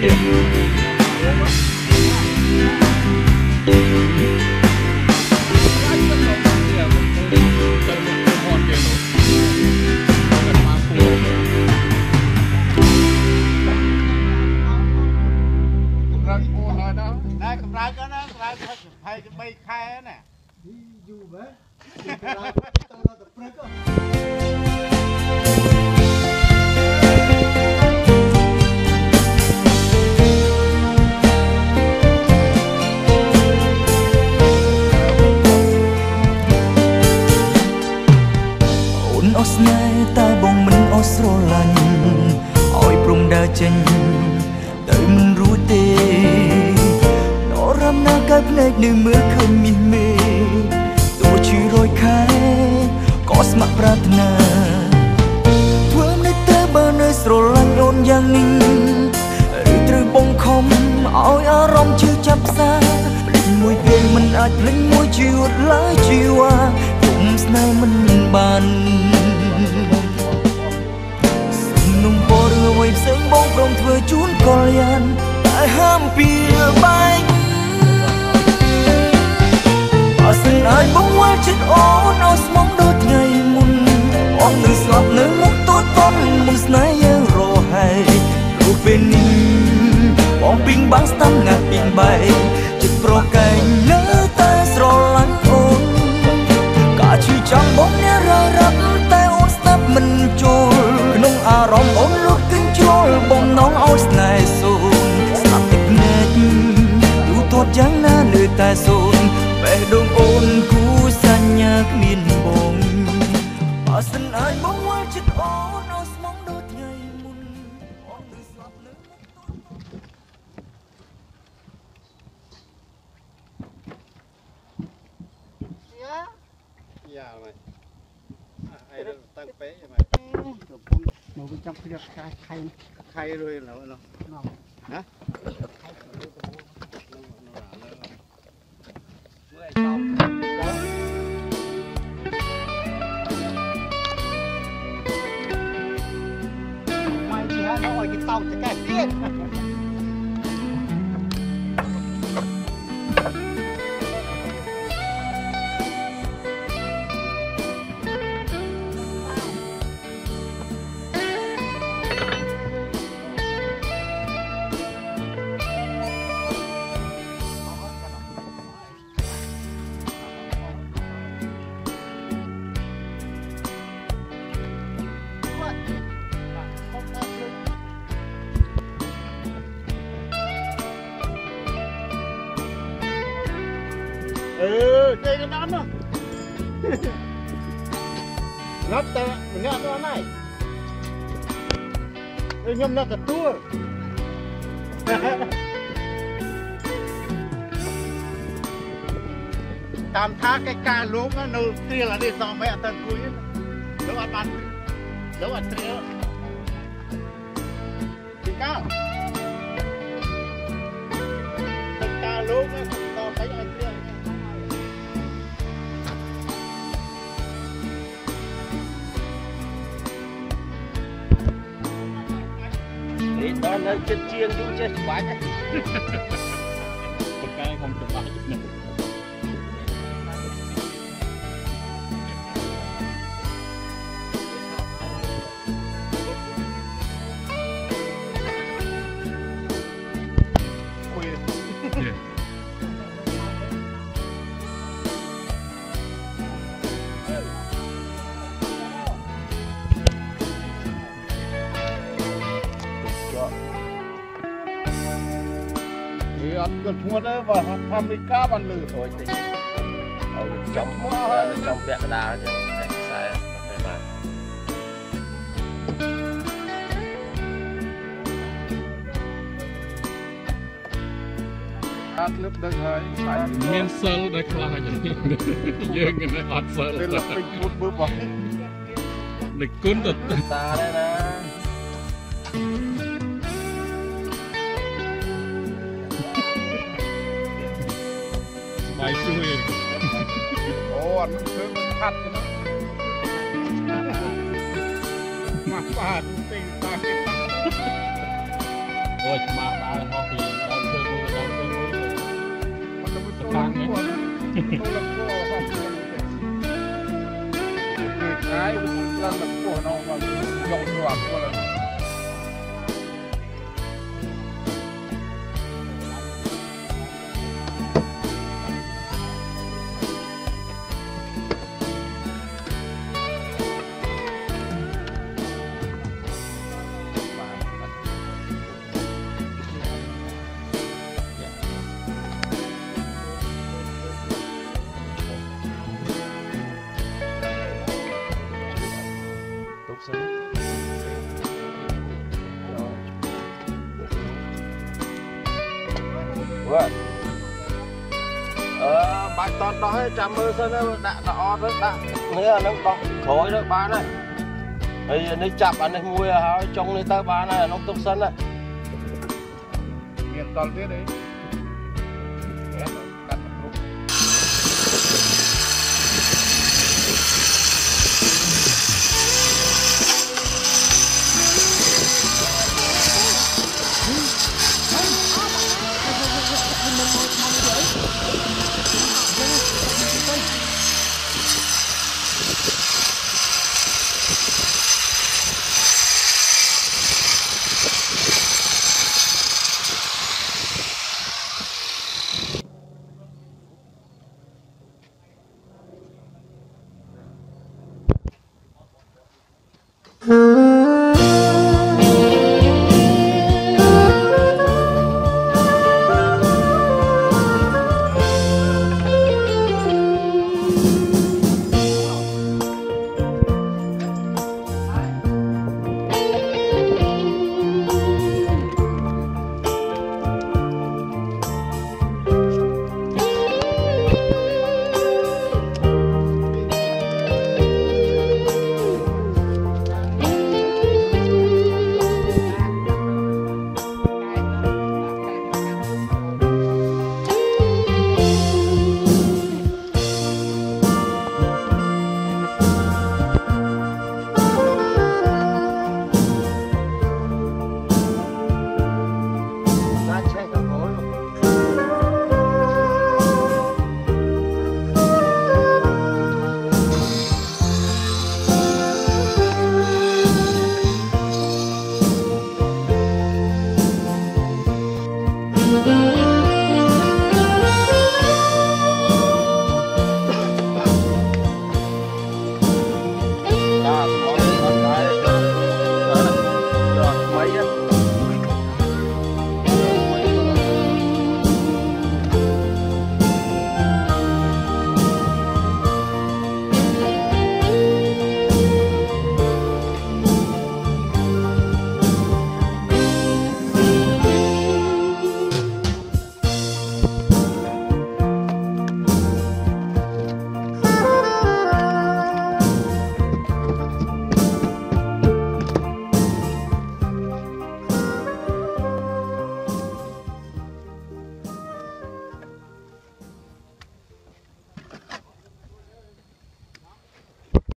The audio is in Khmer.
Yeah. រម្មណ៍ជឿចាប់ផ្សាភ្លេចមួយពេលមិនអាចភ្លេចមួយជីវិតឡើយជីវ៉ាគុំស្នេហ៍មិនបានសំនុំពររឿងអ្វីផ្សេងបងព្រមធ្វើជូនកលយានតែហាមពីបែកបើសិនអាចបងវល់ចិត្តអូនឲ្យស្មងដូចថ្ងៃមុនអងនឹងស្លាប់នៅមុខទូចតន់មុនស្នេហ៍យើងរហែកព្រោះពេលនេះ បបងពីងបាំងស្ដាំណាស់ពីងបែកចិត្តប្រកែងនៅ យ៉ាមកអីតាំងពេកមកមកវិញចាំព្រៀបកាយខៃខៃរួយឡូឡូណោ ដល់មកងាប់តែម្នាក់ទៅណៃខ្ញុំនៅទទួលតាមថាកិច្ចការលោកនៅត្រៀលអានេះសងមិនអត់ទៅគួយលោកអត់បានលោកអត់ត្រៀលទីកៅកិ នេះដល់នៅចិត្តជាងយូរចេះច្បាច់ បកកែខ្ញុំច្បាស់នេះ คุ mua đó đi cá bàn lử thôi thì trong trong vẹn là sai phải mà hát lớp đơn hơi miên sơ đây là những dương cái này ọt sơ đây là phình một lịch cuốn tật ta đây nè. ไว้ช่วยโอ้อันเคือมันขัดอยู่นะมาฟาดติงตายโอ้ยมาตายพอปีเราเคยรู้เราเคยรู้มันจะเป็นตัวละครตัวละครของคล้ายๆลัวแบพวกน้องมันยกตัวพวกเรา Ờ, bài toàn đó hết trăm mơ sân đó, đã đỏ rất đã Nghĩa là nó đỏ khối đó bán này Thì nó chập anh này mùi hả, trong này ta bán này, nó tục sân này មានតល់ទៀតអី